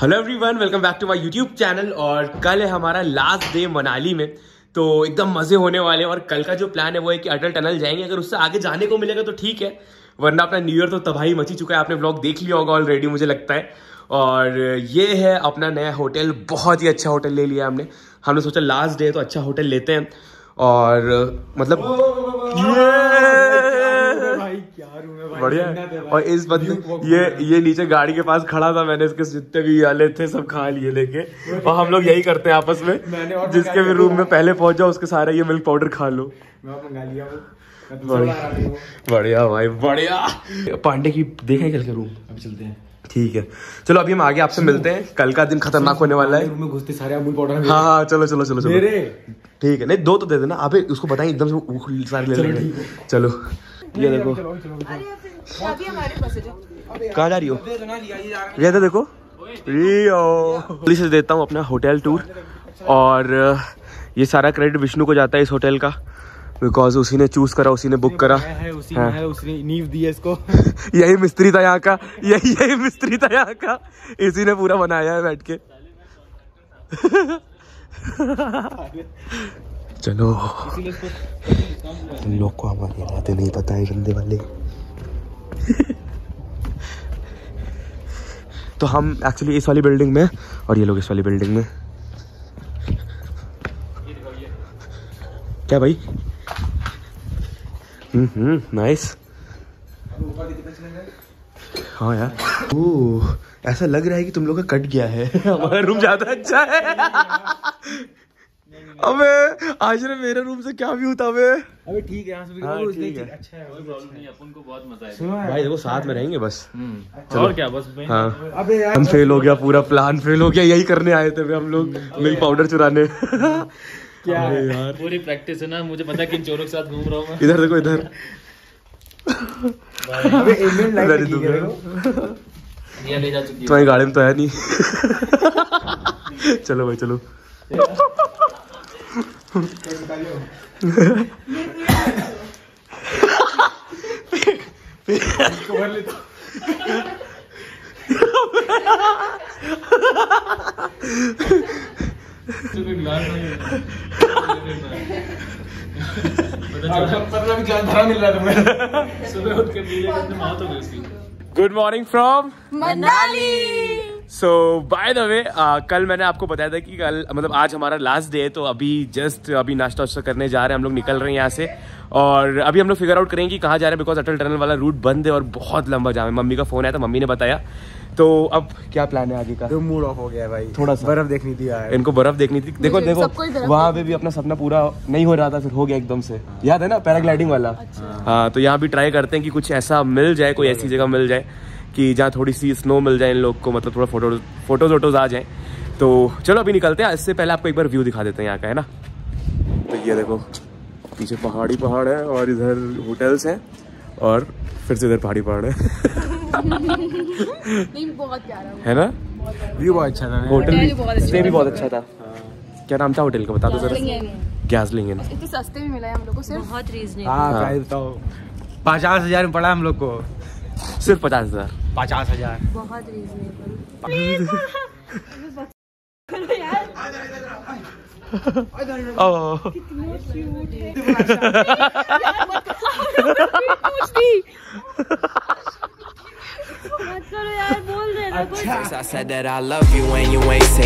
Hello everyone welcome back to my YouTube channel और कल है हमारा लास्ट डे मनाली में। तो एकदम मज़े होने वाले हैं और कल का जो प्लान है वो है कि अटल टनल जाएँगे। अगर उससे आगे जाने को मिलेगा तो ठीक है, वरना अपना न्यू ईयर तो तबाही मची चुका है। आपने ब्लॉग देख लिया होगा ऑलरेडी मुझे लगता है। और ये है अपना नया होटल बहुत ही अच्छा होटल ले लिया हमने। हमने सोचा लास्ट डे तो अच्छा होटल लेते हैं। और मतलब बढ़िया है। और इस बंदे ये ये नीचे गाड़ी के पास खड़ा था मैंने इसके जितने भी आले थे सब खा लिए लेके। और हम लोग यही करते हैं आपस में जिसके भी रूम में पहले पहुँच जाओ उसके सारे ये मिल्क पाउडर खा लो। मैं मंगा लिया वो। मैं तो बढ़िया। भाई बढ़िया। पांडे की देखें कल के रूम। अब चलते हैं। ठीक है। चलो अभी हम आगे आपसे मिलते हैं। कल का दिन खतरनाक होने वाला है। रूम में घुसते सारे अमूल पाउडर हाँ हाँ चलो चलो चलो चलो। ठीक है। नहीं दो तो दे देना। अबे उसको बताएँ एकदम से सारे ले लेंगे। चलो। ये देखो। कहाँ जा रही हो? ना ये तो देखो। रियो। पुलिस देता हूँ अपना होटल टूर। और ये सारा क्रेडिट विष्णु को जाता है इस होटल का। बिकॉज़ उसी ने चूज़ करा उसी ने बुक करा। है, उसी हाँ। है उसने नींव दी है इसको। यही मिस्त्री था यहाँ का। यही यही मिस्त्री था यहाँ का। इसी ने पूरा बनाया है बैठ के। चलो। इन लोग को हमारी बातें नहीं पता है गंदे वाले। तो हम एक्चुअली इस वाली बिल्डिंग में, और ये लोग इस वाली बिल्डिंग में। क्या भाई? हम्म हम्म नाइस हाँ यार। ओह, ऐसा लग रहा है कि तुम लोग का कट गया है। हमारा रूम ज़्यादा अच्छा है। अबे आज ने मेरे रूम से क्या व्यू था अबे? अबे ठीक है यहाँ से भी हाँ, ठीक है। अच्छा है वो भी अच्छा है। अपन को बहुत मज़ा आएगा। भाई देखो साथ में रहेंगे बस। और क्या बस मैं? हाँ। अबे यार हम फेल हो गया पूरा प्लान फेल हो गया यही करने आए थे हम लोग मिल्क पाउडर चुराने। क्या है? यार। पूरी प्रैक्टिस है ना मुझे पता है किन चोरों के साथ घूम रहा हूँ मैं। इधर देखो इधर। अबे एलियन लाइट लगी है दुख? ये ले जा चुकी है। तुम्हारी गाड़ी में तो है नहीं। चलो भाई चलो। हो good morning from Manali so by the way कल मैंने आपको बताया था कि कल मतलब आज हमारा लास्ट डे है तो अभी जस्ट अभी नाश्ता वाश्ता करने जा रहे हैं हम लोग निकल रहे हैं यहाँ से। और अभी हम लोग फिगर आउट करेंगे कि कहाँ जा रहे हैं बिकॉज़ अटल टनल वाला रूट बंद है और बहुत लंबा जाम है। मम्मी का फ़ोन आया था मम्मी ने बताया। तो अब क्या प्लान है आगे का? तो मूड ऑफ़ हो गया भाई। थोड़ा सा। बर्फ़ देखनी थी यार। इनको बर्फ़ देखनी थी। देखो ही देखो वहाँ पे भी अपना सपना पूरा नहीं हो रहा था फिर हो गया एकदम से। याद है ना पैराग्लाइडिंग वाला? हाँ तो यहाँ भी ट्राई करते हैं कि कुछ ऐसा मिल जाए कोई ऐसी जगह मिल जाए। कि जहाँ थोड़ी सी स्नो मिल जाए इन लोग को मतलब थोड़ा फ़ोटो फ़ोटोज़ वोटोज आ जाए। तो चलो अभी निकलते हैं। इससे पहले आपको एक बार व्यू दिखा देते हैं यहाँ का है ना? तो ये देखो पीछे पहाड़ी पहाड़ है और इधर होटल्स हैं और फिर से इधर पहाड़ी पहाड़ है। नहीं बहुत प्यारा है ना? व्यू बहुत अच्छा था। होटल बहुत अच्छा स्टे भी बहुत अच्छा था। क्या नाम था होटल का बता दो जरा। इतने गैसलिंग सस्ते में मिला है हम लोग को सिर्फ़? बहुत हाँ हाँ। बताओ पचास हज़ार में पड़ा हम लोग को। सिर्फ़ पचास हज़ार। पचास हजार बहुत reasonable oh I said that I love you and you ain't say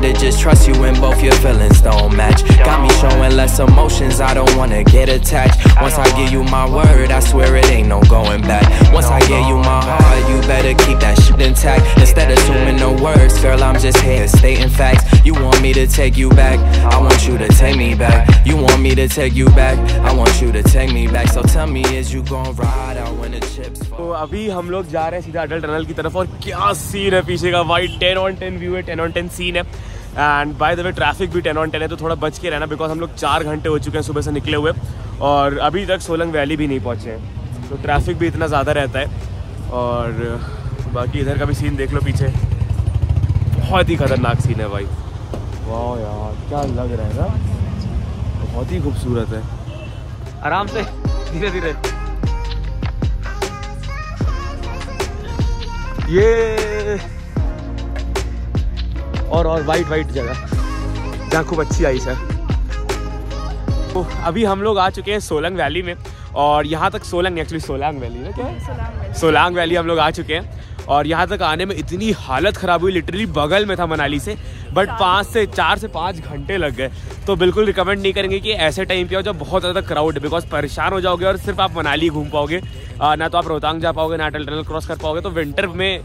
hard to just trust you when both your feelings don't match. Got me showing less emotions, I don't wanna get attached. Once I give you my word, I swear it ain't no going back. Once I give you my heart, you better keep that shit intact. Instead of assuming no words, girl, I'm just here stating facts. You want me to take you back, I want you to take me back. You want me to take you back, I want you to take me back. So tell me, is you gon' ride out when the chips fall? तो अभी हम लोग जा रहे हैं सीधा अटल tunnel की तरफ और क्या सीन है पीछे का भाई टेन ऑन टेन व्यू है टेन ऑन टेन सीन है and by the way traffic भी टेन ऑन टेन है तो थोड़ा बच के रहना बिकॉज़ हम लोग चार घंटे हो चुके हैं सुबह से निकले हुए। और अभी तक सोलंग वैली भी नहीं पहुँचे हैं। तो ट्रैफ़िक भी इतना ज़्यादा रहता है। और बाकी इधर का भी सीन देख लो पीछे। बहुत ही खतरनाक सीन है भाई। वाह यार क्या लग रहा है ना? बहुत ही खूबसूरत है। आराम से धीरे धीरे। ये और और वाइट वाइट जगह। जहाँ खूब अच्छी आइस है। तो अभी हम लोग आ चुके हैं सोलंग वैली में और यहाँ तक सोलंग एक्चुअली सोलांग वैली ना क्या? है सोलांग वैली। हम लोग आ चुके हैं और यहाँ तक आने में इतनी हालत ख़राब हुई लिटरली बगल में था मनाली से बट पाँच से चार से पाँच घंटे लग गए। तो बिल्कुल रिकमेंड नहीं करेंगे कि ऐसे टाइम पे आओ जब बहुत ज़्यादा क्राउड है बिकॉज़ परेशान हो जाओगे और सिर्फ़ आप मनाली घूम पाओगे। ना तो आप रोहतांग जा पाओगे ना अटल टनल क्रॉस कर पाओगे। तो विंटर में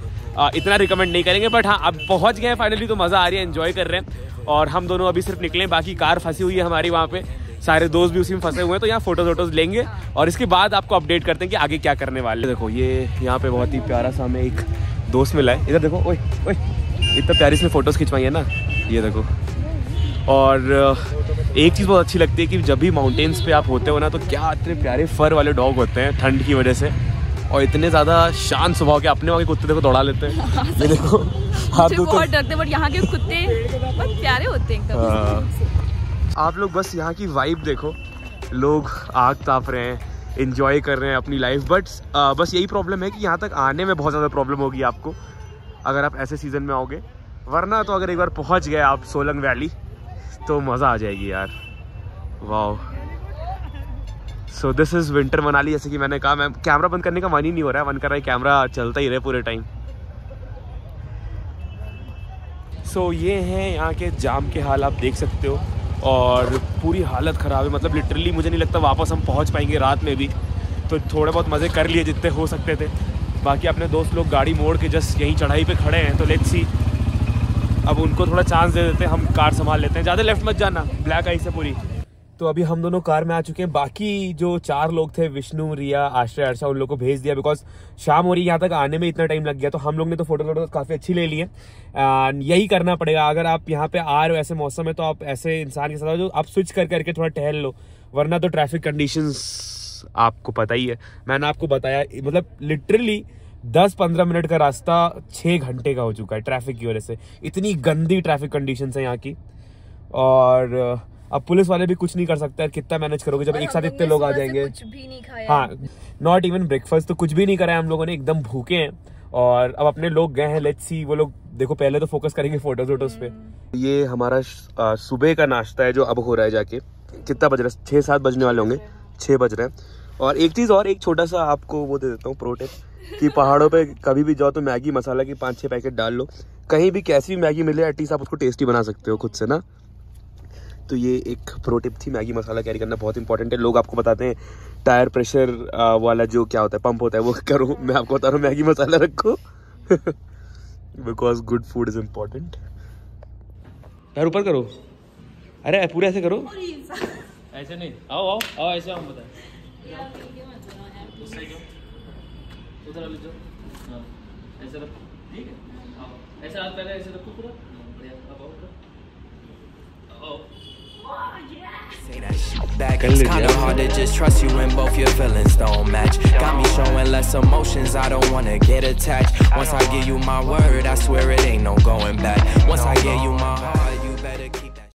इतना रिकमेंड नहीं करेंगे बट हाँ अब पहुँच गए हैं फाइनली तो मज़ा आ रही है इन्जॉय कर रहे हैं। और हम दोनों अभी सिर्फ़ निकले बाकी कार फंसी हुई है हमारी वहाँ पे। सारे दोस्त भी उसी में फंसे हुए हैं तो यहाँ फ़ोटोज़ वोटोज लेंगे। और इसके बाद आपको अपडेट करते हैं कि आगे क्या करने वाले हैं। देखो, ये यहाँ पे बहुत ही प्यारा सा हमें एक दोस्त मिला है। इधर देखो, ओए ओए, इतना प्यारी इसमें फ़ोटोज़ खिंचवाई है ना। ये देखो। और एक चीज़ बहुत अच्छी लगती है कि जब भी माउंटेन्स पे आप होते हो ना तो क्या इतने प्यारे फर वाले डॉग होते हैं, ठंड की वजह से। और इतने ज़्यादा शांत स्वभाव के अपने वहाँ के कुत्ते देखो दौड़ा लेते हैं। ये देखो तो बहुत डरते बट यहाँ के कुत्ते बहुत प्यारे होते हैं हाँ। आप लोग बस यहाँ की वाइब देखो। लोग आग ताप रहे हैं इंजॉय कर रहे हैं अपनी लाइफ बट बस यही प्रॉब्लम है कि यहाँ तक आने में बहुत ज़्यादा प्रॉब्लम होगी आपको। अगर आप ऐसे सीज़न में आओगे वरना तो अगर एक बार पहुँच गए आप सोलंग वैली तो मज़ा आ जाएगी यार। वाह so this is winter Manali जैसे कि मैंने कहा मैं कैमरा बंद करने का मन ही नहीं हो रहा है मन कर रहा है कैमरा चलता ही रहे पूरे टाइम सो so, ये हैं यहाँ के जाम के हाल आप देख सकते हो और पूरी हालत ख़राब है। मतलब लिटरली मुझे नहीं लगता वापस हम पहुँच पाएँगे रात में भी। तो थोड़े बहुत मज़े कर लिए जितने हो सकते थे। बाकी अपने दोस्त लोग गाड़ी मोड़ के जस्ट यहीं चढ़ाई पे खड़े हैं तो लेट्स सी अब उनको थोड़ा चांस दे देते हैं हम कार संभाल लेते हैं। ज़्यादा लेफ़्ट मत जाना ब्लैक आई से पूरी। तो अभी हम दोनों कार में आ चुके हैं। बाकी जो चार लोग थे, विष्णु, रिया, आश्रय, अर्षा, उन लोग को भेज दिया बिकॉज़ शाम हो रही है, यहाँ तक आने में इतना टाइम लग गया। तो हम लोग ने तो फ़ोटो वोटो काफ़ी अच्छी ले ली है। यही करना पड़ेगा। अगर आप यहाँ पे आ रहे हो, ऐसे मौसम में तो आप ऐसे इंसान के साथ जो आप स्विच कर करके थोड़ा टहल लो, वरना तो ट्रैफ़िक कंडीशंस आपको पता ही है। मैंने आपको बताया मतलब लिटरली दस पंद्रह मिनट का रास्ता छः घंटे का हो चुका है ट्रैफ़िक की वजह से। इतनी गंदी ट्रैफ़िक कंडीशन है यहाँ की। और अब पुलिस वाले भी कुछ नहीं कर सकते यार कितना मैनेज करोगे जब एक साथ इतने लोग आ जाएँगे? कुछ भी नहीं खाया। हाँ नॉट इवन ब्रेकफास्ट तो कुछ भी नहीं करा है हम लोगों ने एकदम भूखे हैं। और अब अपने लोग गए हैं लेट्स सी वो लोग देखो पहले तो फोकस करेंगे फ़ोटोज़ वोटोज पे। ये हमारा सुबह का नाश्ता है जो अब हो रहा है जाके। कितना बज रहा है? छः सात बजने वाले होंगे। छः बज रहे हैं। और एक चीज़ और एक छोटा सा आपको वो दे देता हूँ प्रोटेक्ट कि पहाड़ों पे कभी भी जाओ तो मैगी मसाला की पाँच छः पैकेट डाल लो। कहीं भी कैसी भी मैगी मिले एटलीस्ट आप उसको टेस्टी बना सकते हो खुद से ना? तो ये एक प्रो टिप थी। मैगी मसाला कैरी करना बहुत इंपॉर्टेंट है। लोग आपको बताते हैं टायर प्रेशर वाला जो क्या होता है पंप होता है वो करो। मैं आपको बता रहा हूँ मैगी मसाला रखो। Because good food is important यार ऊपर करो। अरे पूरे ऐसे करो। ऐसे नहीं। आओ आओ आओ ऐसे आओ बता हाँ ऐसे रखो। ठीक है। ऐसे हाथ पहले ऐसे रखो पूरा। हाँ, बढ़िया। अब आओ back. It's kinda hard to just trust you when both your feelings don't match. Got me showing less emotions, I don't wanna get attached. Once I give you my word, I swear it ain't no going back. Once I give you my heart,